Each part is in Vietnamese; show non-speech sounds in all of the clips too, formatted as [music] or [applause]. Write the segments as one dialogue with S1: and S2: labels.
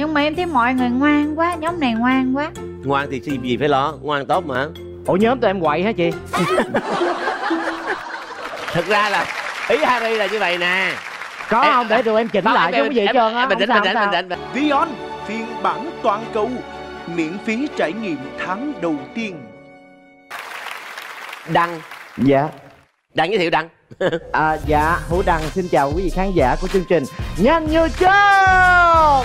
S1: nhưng mà em thấy mọi người ngoan quá nhóm này ngoan quá.
S2: Ngoan thì gì gì phải lo ngoan tốt mà.
S3: Ủa nhóm tụi em quậy hả chị? [laughs]
S2: Thực ra là ý harry là như vậy nè.
S3: Có
S2: Em-
S3: không? Để tụi em chỉnh
S2: Không,
S3: lại
S2: em-
S3: gì hết trơn á
S2: bình tĩnh
S3: không
S2: bình
S3: sao.
S2: tĩnh.
S4: Vion phiên bản toàn cầu miễn phí trải nghiệm tháng đầu tiên.
S2: đăng.
S3: Dạ.
S2: Đăng giới thiệu đăng.
S3: À, dạ, Hữu Đăng xin chào quý vị khán giả của chương trình Nhanh như chớp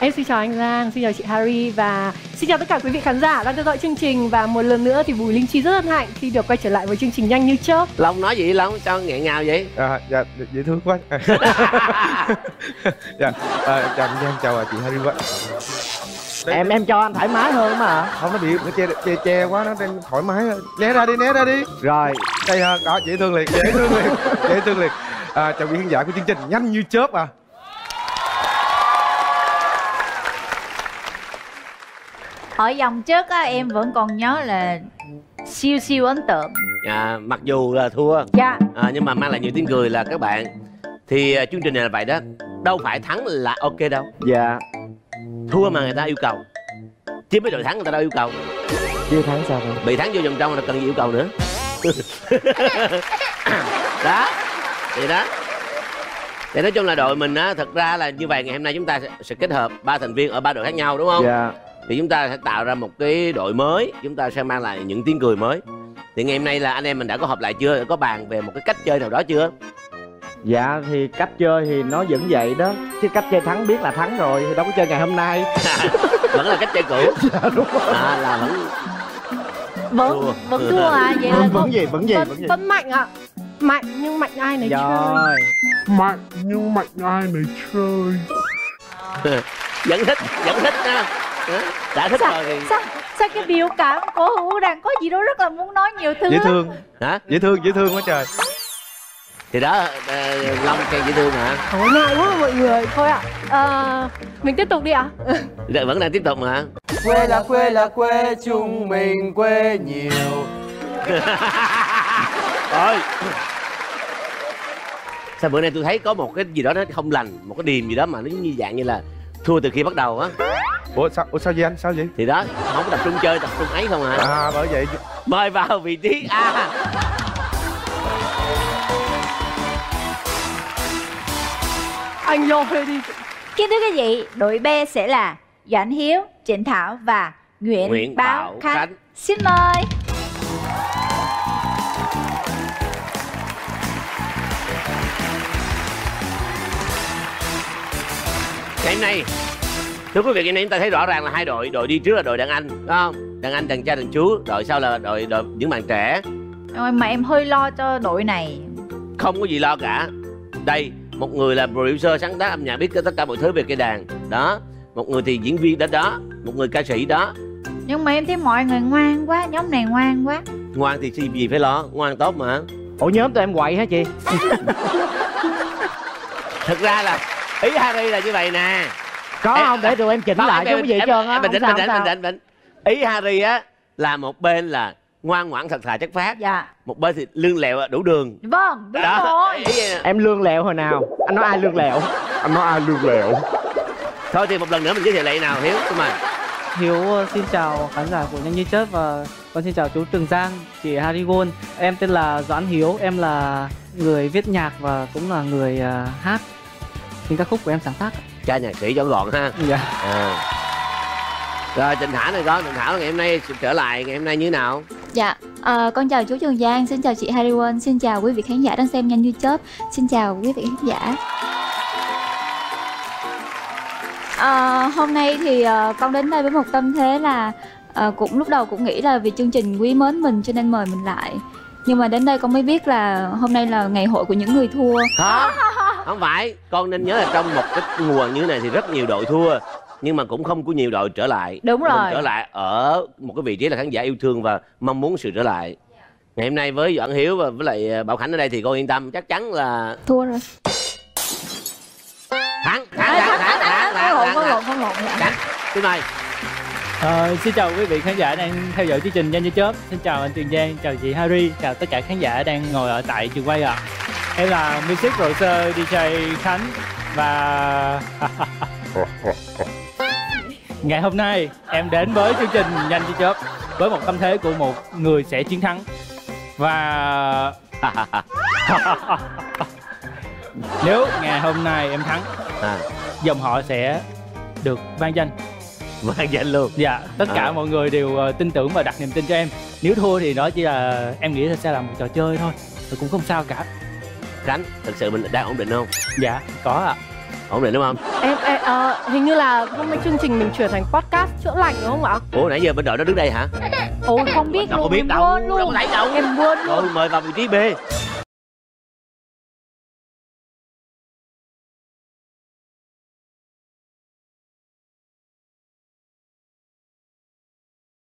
S5: Em xin chào anh Giang, xin chào chị Harry và xin chào tất cả quý vị khán giả đang theo dõi chương trình. Và một lần nữa thì Bùi Linh Chi rất hân hạnh khi được quay trở lại với chương trình nhanh như chớp.
S2: long nói gì long sao nghẹn ngào vậy?
S6: À, dạ, dễ thương quá. [laughs] [laughs] Dạ, à, chào anh Giang, chào à, chị Harry quá.
S3: Em em cho anh thoải mái hơn mà.
S6: Không, nó bị nó che, che, che quá, nó đang thoải mái. Né ra đi, né ra đi.
S3: Rồi,
S6: Đây ha, đó, dễ thương liền, dễ thương liền Dễ thương liền. À, Chào quý khán giả của chương trình Nhanh như chớp à
S1: ở vòng trước á em vẫn còn nhớ là siêu siêu ấn tượng.
S2: À, mặc dù là thua.
S1: Dạ.
S2: À, nhưng mà mang lại nhiều tiếng cười là các bạn. Thì à, chương trình này là vậy đó. Đâu phải thắng là ok đâu.
S3: Dạ,
S2: thua mà người ta yêu cầu. Chứ với đội thắng người ta đâu yêu cầu.
S3: Chưa thắng sao rồi
S2: bị thắng vô vòng trong là cần gì yêu cầu nữa. [laughs] Đó. Thì đó. Thì nói chung là đội mình á thật ra là như vậy ngày hôm nay chúng ta sẽ, sẽ kết hợp ba thành viên ở ba đội khác nhau đúng không?
S3: Dạ,
S2: thì chúng ta sẽ tạo ra một cái đội mới. Chúng ta sẽ mang lại những tiếng cười mới. Thì ngày hôm nay là anh em mình đã có họp lại chưa? Có bàn về một cái cách chơi nào đó chưa?
S3: Dạ thì cách chơi thì nó vẫn vậy đó. Chứ cách chơi thắng biết là thắng rồi thì đâu có chơi ngày hôm nay. [laughs]
S2: Vẫn là cách chơi cũ. [laughs]
S3: Dạ đúng rồi.
S2: À, là vẫn
S1: vẫn
S2: Thua.
S1: vẫn thua à? [laughs] Vậy là
S3: Vẫn, vẫn gì, vẫn gì, vẫn gì
S5: Vẫn, vẫn mạnh ạ. Mạnh nhưng mạnh ai nấy chơi.
S3: Rồi,
S7: mạnh nhưng mạnh ai nấy chơi.
S2: Vẫn thích vẫn thích ha đã thích
S1: sao,
S2: rồi thì
S1: sao sao cái biểu cảm của hữu đang có gì đó rất là muốn nói nhiều thứ
S6: Dễ thương,
S2: hả?
S6: Dễ thương, dễ thương quá trời.
S2: Thì đó ờ, long khen dễ thương mà
S5: Ôi, ngại quá mọi người. Thôi ạ. Ờ, mình tiếp tục đi ạ.
S2: Đợi, vẫn đang tiếp tục mà.
S8: Quê là quê là quê chúng mình quê nhiều. [laughs]
S2: Thôi Sao bữa nay tôi thấy có một cái gì đó nó không lành Một cái điềm gì đó mà nó như dạng như là Thua từ khi bắt đầu á.
S6: Ủa sao, ủa sao vậy anh, sao vậy?
S2: Thì đó không có tập trung chơi tập trung ấy không à.
S6: À bởi vậy
S2: Mời vào vị trí A.
S5: Anh lo lên đi.
S1: kính thưa quý vị đội B sẽ là Doãn Hiếu Trịnh Thảo và Nguyễn,
S2: Nguyễn
S1: Bảo
S2: Bảo
S1: Khánh.
S2: Khánh.
S1: xin mời
S2: Ngày hôm nay Thưa quý vị, ngày nay chúng ta thấy rõ ràng là hai đội Đội đi trước là đội Đàn Anh, đúng không? Đàn Anh, đàn cha, đàn chú Đội sau là đội, đội những bạn trẻ.
S1: Rồi mà em hơi lo cho đội này.
S2: Không có gì lo cả. Đây, một người là producer sáng tác âm nhạc Biết tất cả mọi thứ về cây đàn. Đó Một người thì diễn viên đó đó Một người ca sĩ đó.
S1: Nhưng mà em thấy mọi người ngoan quá nhóm này ngoan quá.
S2: Ngoan thì gì gì phải lo Ngoan tốt mà.
S3: Ủa nhóm tụi em quậy hả chị?
S2: Thực ra là Ý Harry là như vậy nè.
S3: Có
S2: Em-
S3: không? Để tụi em chỉnh lại không gì hết trơn á
S2: em Bình
S3: không
S2: tĩnh,
S3: sao,
S2: bình tĩnh,
S3: không
S2: bình
S3: sao.
S2: tĩnh, bình tĩnh Ý Harry á Là một bên là ngoan ngoãn thật thà chất phát
S1: dạ.
S2: Một bên thì lương lẹo đủ đường.
S1: Vâng đúng
S2: Đó.
S1: rồi.
S3: Em lương lẹo hồi nào? Anh nói ai lương lẹo?
S6: Anh nói ai lương lẹo?
S2: Thôi thì một lần nữa mình giới thiệu lại nào Hiếu Xin mời.
S8: Hiếu ờ, xin chào khán giả của Nhanh Như Chớp và con xin chào chú Trường Giang, chị Harry Gold. Em tên là Doãn Hiếu, em là người viết nhạc và cũng là người ờ, hát. Những ca khúc của em sáng tác.
S2: Cha nhạc sĩ cho gọn ha
S8: Dạ.
S2: à. Rồi Trịnh Thảo này có Trịnh Thảo ngày hôm nay trở lại ngày hôm nay như thế nào
S9: Dạ, ờ, con chào chú Trường Giang, xin chào chị Harry Won, xin chào quý vị khán giả đang xem nhanh như chớp, xin chào quý vị khán giả. Ờ, hôm nay thì ờ, con đến đây với một tâm thế là ờ, cũng lúc đầu cũng nghĩ là vì chương trình quý mến mình cho nên mời mình lại. Nhưng mà đến đây con mới biết là hôm nay là ngày hội của những người thua.
S2: Không Không phải Con nên nhớ là trong một cái mùa như thế này thì rất nhiều đội thua nhưng mà cũng không có nhiều đội trở lại
S1: Đúng
S2: Mình
S1: rồi.
S2: trở lại ở một cái vị trí là khán giả yêu thương và mong muốn sự trở lại ngày hôm nay với doãn hiếu và với lại bảo khánh ở đây thì con yên tâm chắc chắn là
S9: Thua rồi.
S2: thắng thắng thắng thắng thắng thắng
S1: có
S2: thắng
S1: có lộn dạ.
S2: thắng xin mời
S8: Ờ, xin chào quý vị khán giả đang theo dõi chương trình Nhanh Như Chớp. Xin chào anh Trường Giang, chào chị Harry, chào tất cả khán giả đang ngồi ở tại trường quay ạ.
S10: Em là music producer DJ Khánh và [laughs] ngày hôm nay em đến với chương trình nhanh như chớp với một tâm thế của một người sẽ chiến thắng. Và [laughs] nếu ngày hôm nay em thắng
S2: à.
S10: dòng họ sẽ được vang danh.
S2: Vang danh luôn.
S10: Dạ tất cả
S2: À.
S10: mọi người đều ờ, tin tưởng và đặt niềm tin cho em. Nếu thua thì đó chỉ là em nghĩ là sẽ là một trò chơi thôi. Cũng không sao cả
S2: khánh thực sự mình đang ổn định không?
S10: Dạ có ạ.
S2: Ổn định đúng không?
S5: Em, em ờ, hình như là hôm nay chương trình mình chuyển thành podcast chữa lành đúng không ạ?
S2: Ủa nãy giờ bên đội nó đứng đây hả?
S1: Ôi không biết
S2: đâu có
S1: luôn
S2: biết đâu
S1: quên luôn
S2: đâu có thấy đâu.
S1: Em quên luôn.
S2: rồi mời vào vị trí b